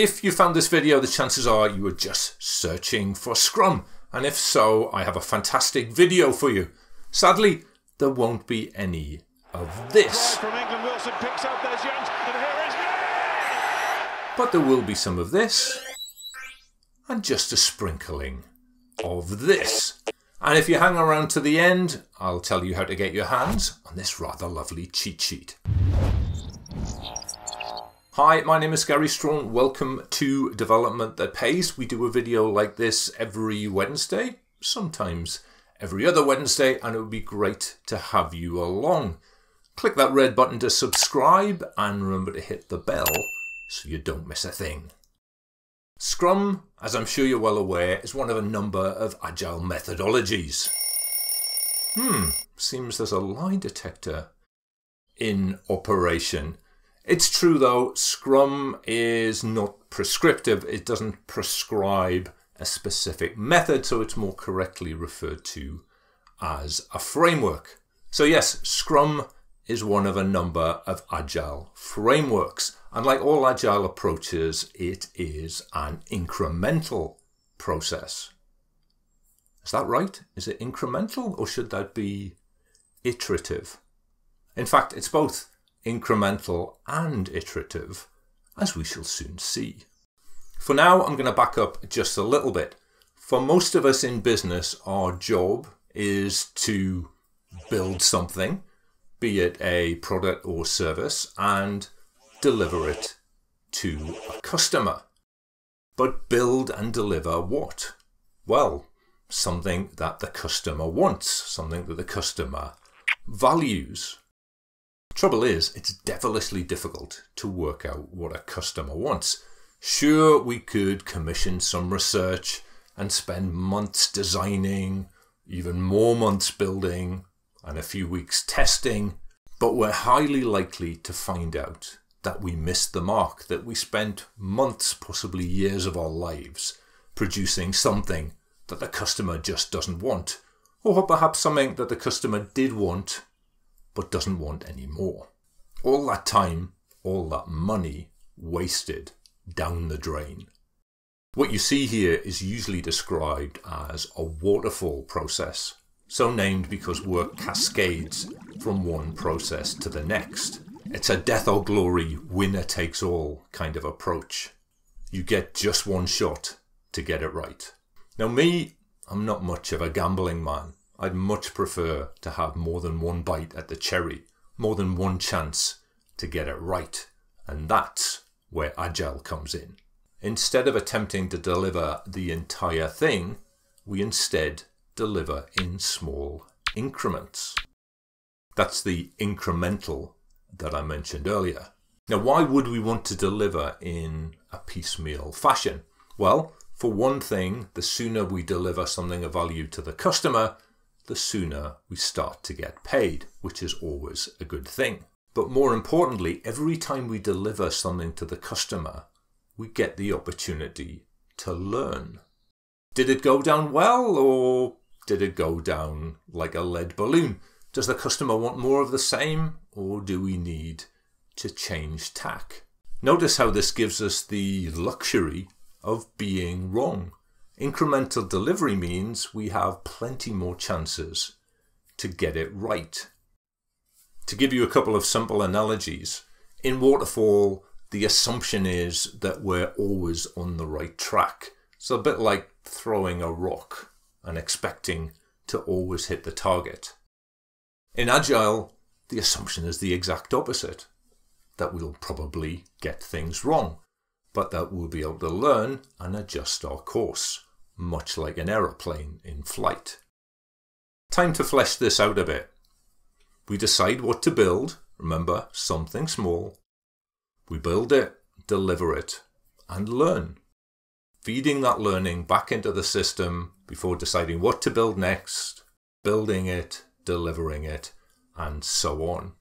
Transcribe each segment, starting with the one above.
If you found this video, the chances are you were just searching for Scrum. And if so, I have a fantastic video for you. Sadly, there won't be any of this. But there will be some of this. And just a sprinkling of this. And if you hang around to the end, I'll tell you how to get your hands on this rather lovely cheat sheet. Hi, my name is Gary Straughan. Welcome to Development That Pays. We do a video like this every Wednesday, sometimes every other Wednesday, and it would be great to have you along. Click that red button to subscribe and remember to hit the bell so you don't miss a thing. Scrum, as I'm sure you're well aware, is one of a number of agile methodologies. Hmm, seems there's a lie detector in operation. It's true though, Scrum is not prescriptive. It doesn't prescribe a specific method, so it's more correctly referred to as a framework. So yes, Scrum is one of a number of agile frameworks. And like all agile approaches, it is an incremental process. Is that right? Is it incremental or should that be iterative? In fact, it's both incremental and iterative, as we shall soon see. For now, I'm going to back up just a little bit. For most of us in business, our job is to build something, be it a product or service, and deliver it to a customer. But build and deliver what? Well, something that the customer wants, something that the customer values. Trouble is, it's devilishly difficult to work out what a customer wants. Sure, we could commission some research and spend months designing, even more months building, and a few weeks testing, but we're highly likely to find out that we missed the mark, that we spent months, possibly years of our lives producing something that the customer just doesn't want, or perhaps something that the customer did want but doesn't want any more. All that time, all that money wasted down the drain. What you see here is usually described as a waterfall process, so named because work cascades from one process to the next. It's a death or glory, winner takes all kind of approach. You get just one shot to get it right. Now, me, I'm not much of a gambling man. I'd much prefer to have more than one bite at the cherry, more than one chance to get it right. And that's where Agile comes in. Instead of attempting to deliver the entire thing, we instead deliver in small increments. That's the incremental that I mentioned earlier. Now, why would we want to deliver in a piecemeal fashion? Well, for one thing, the sooner we deliver something of value to the customer, the sooner we start to get paid, which is always a good thing. But more importantly, every time we deliver something to the customer, we get the opportunity to learn. Did it go down well or did it go down like a lead balloon? Does the customer want more of the same or do we need to change tack? Notice how this gives us the luxury of being wrong. Incremental delivery means we have plenty more chances to get it right. To give you a couple of simple analogies, in waterfall, the assumption is that we're always on the right track. It's a bit like throwing a rock and expecting to always hit the target. In Agile, the assumption is the exact opposite that we'll probably get things wrong, but that we'll be able to learn and adjust our course, much like an aeroplane in flight. Time to flesh this out a bit. We decide what to build, remember, something small. We build it, deliver it, and learn. Feeding that learning back into the system before deciding what to build next, building it, delivering it, and so on.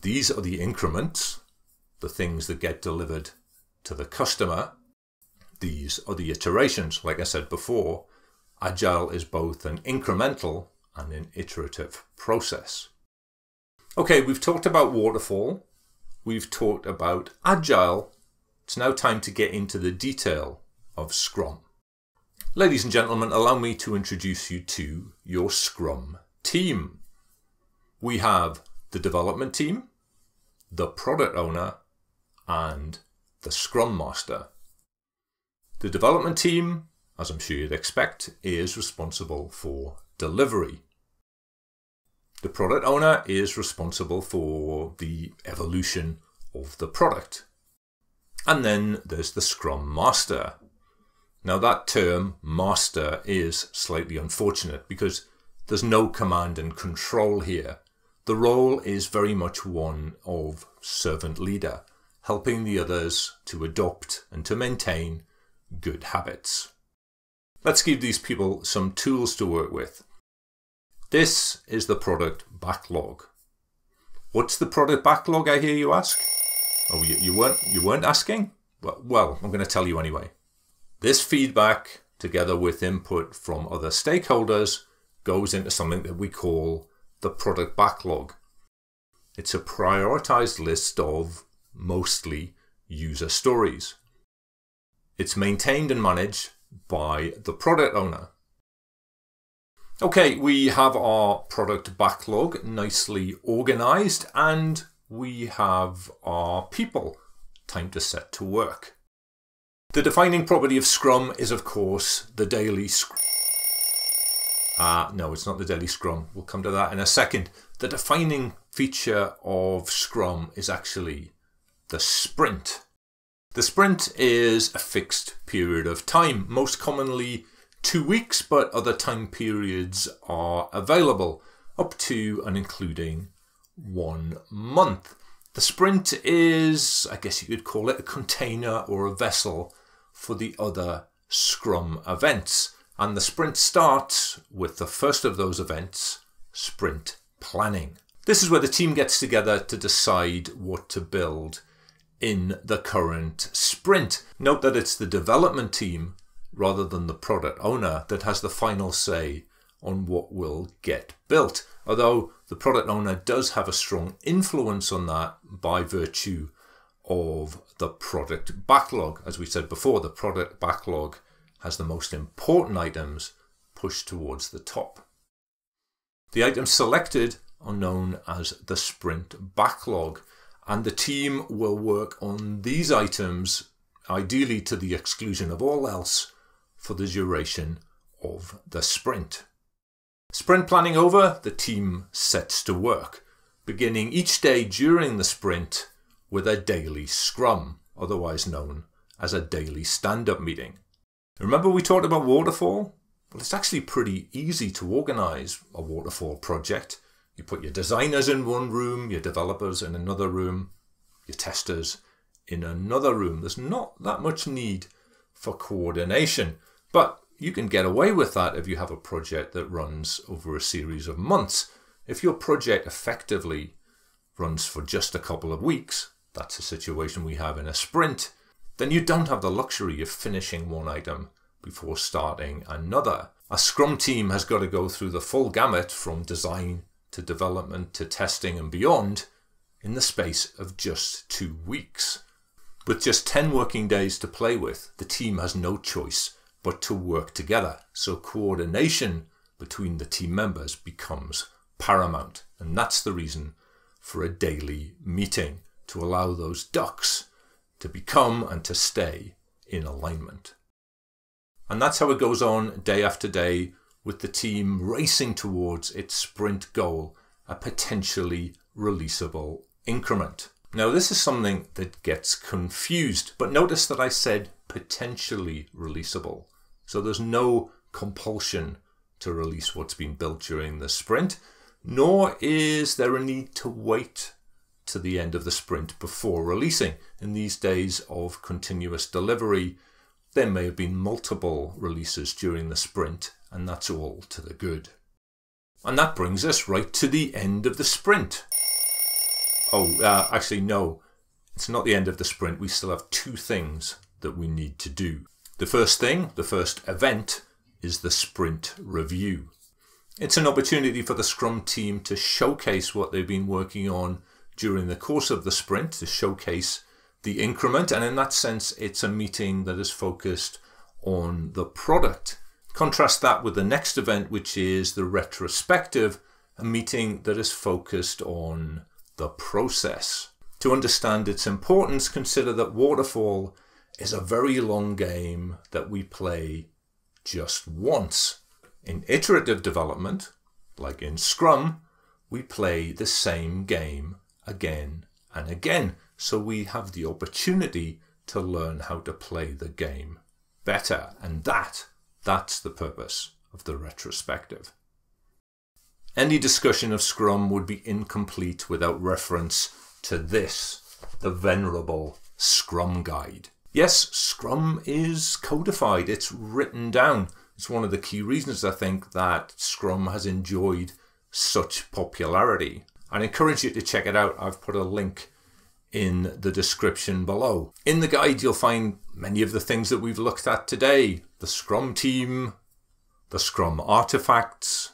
These are the increments, the things that get delivered to the customer. These are the iterations. Like I said before, Agile is both an incremental and an iterative process. Okay, we've talked about waterfall, we've talked about Agile. It's now time to get into the detail of Scrum. Ladies and gentlemen, allow me to introduce you to your Scrum team. We have the development team, the product owner, and the Scrum Master. The development team, as I'm sure you'd expect, is responsible for delivery. The product owner is responsible for the evolution of the product. And then there's the Scrum Master. Now, that term, master, is slightly unfortunate because there's no command and control here. The role is very much one of servant leader, helping the others to adopt and to maintain good habits. Let's give these people some tools to work with. This is the product backlog. What's the product backlog, I hear you ask? Oh, you, you, weren't, you weren't asking? Well, well, I'm going to tell you anyway. This feedback, together with input from other stakeholders, goes into something that we call the product backlog. It's a prioritized list of mostly user stories. It's maintained and managed by the product owner. Okay, we have our product backlog nicely organized and we have our people. Time to set to work. The defining property of Scrum is, of course, the daily Scrum. Ah, no, it's not the daily Scrum. We'll come to that in a second. The defining feature of Scrum is actually the sprint. The sprint is a fixed period of time, most commonly two weeks, but other time periods are available, up to and including one month. The sprint is, I guess you could call it, a container or a vessel for the other Scrum events. And the sprint starts with the first of those events, sprint planning. This is where the team gets together to decide what to build in the current sprint. Note that it's the development team rather than the product owner that has the final say on what will get built. Although the product owner does have a strong influence on that by virtue of the product backlog. As we said before, the product backlog has the most important items pushed towards the top. The items selected are known as the sprint backlog, and the team will work on these items ideally to the exclusion of all else for the duration of the sprint. Sprint planning over, the team sets to work, beginning each day during the sprint with a daily scrum, otherwise known as a daily stand up meeting. Remember, we talked about waterfall? Well, it's actually pretty easy to organize a waterfall project. You put your designers in one room, your developers in another room, your testers in another room. There's not that much need for coordination, but you can get away with that if you have a project that runs over a series of months. If your project effectively runs for just a couple of weeks, that's a situation we have in a sprint, then you don't have the luxury of finishing one item before starting another. A Scrum team has got to go through the full gamut from design to development to testing and beyond in the space of just two weeks. With just 10 working days to play with, the team has no choice but to work together. So coordination between the team members becomes paramount. And that's the reason for a daily meeting to allow those ducks to become and to stay in alignment. And that's how it goes on day after day with the team racing towards its sprint goal, a potentially releasable increment. Now, this is something that gets confused, but notice that I said potentially releasable. So there's no compulsion to release what's been built during the sprint, nor is there a need to wait to the end of the sprint before releasing. In these days of continuous delivery, there may have been multiple releases during the sprint, and that's all to the good. And that brings us right to the end of the sprint. Oh, uh, actually, no, it's not the end of the sprint. We still have two things that we need to do. The first thing, the first event, is the sprint review. It's an opportunity for the Scrum team to showcase what they've been working on during the course of the sprint to showcase the increment. And in that sense, it's a meeting that is focused on the product. Contrast that with the next event, which is the retrospective, a meeting that is focused on the process. To understand its importance, consider that waterfall is a very long game that we play just once. In iterative development, like in Scrum, we play the same game again and again. So we have the opportunity to learn how to play the game better. And that, that's the purpose of the retrospective. Any discussion of Scrum would be incomplete without reference to this, the venerable Scrum Guide. Yes, Scrum is codified, it's written down. It's one of the key reasons I think that Scrum has enjoyed such popularity. I'd encourage you to check it out. I've put a link in the description below. In the guide, you'll find many of the things that we've looked at today the Scrum team, the Scrum artifacts,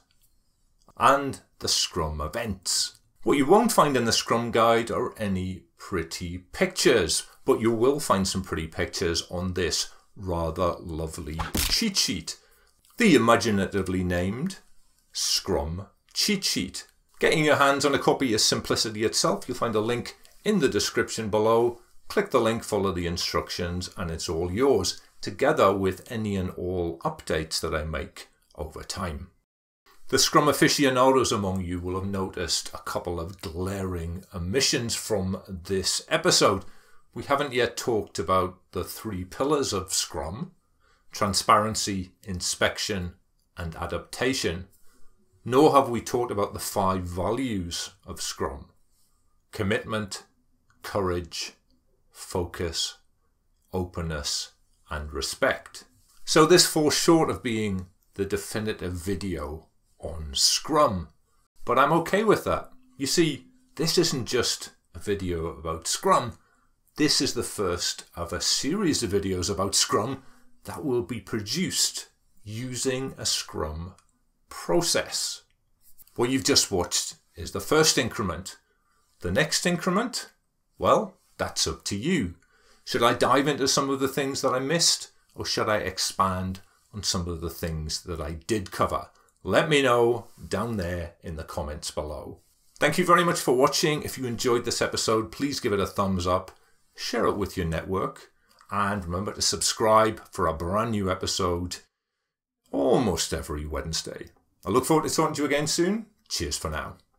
and the Scrum events. What you won't find in the Scrum guide are any pretty pictures, but you will find some pretty pictures on this rather lovely cheat sheet. The imaginatively named Scrum cheat sheet. Getting your hands on a copy is simplicity itself. You'll find a link in the description below. Click the link, follow the instructions, and it's all yours, together with any and all updates that I make over time. The Scrum aficionados among you will have noticed a couple of glaring omissions from this episode. We haven't yet talked about the three pillars of Scrum transparency, inspection, and adaptation. Nor have we talked about the five values of Scrum commitment, courage, focus, openness, and respect. So this falls short of being the definitive video on Scrum, but I'm okay with that. You see, this isn't just a video about Scrum. This is the first of a series of videos about Scrum that will be produced using a Scrum process. What you've just watched is the first increment. The next increment well, that's up to you. Should I dive into some of the things that I missed, or should I expand on some of the things that I did cover? Let me know down there in the comments below. Thank you very much for watching. If you enjoyed this episode, please give it a thumbs up, share it with your network, and remember to subscribe for a brand new episode almost every Wednesday. I look forward to talking to you again soon. Cheers for now.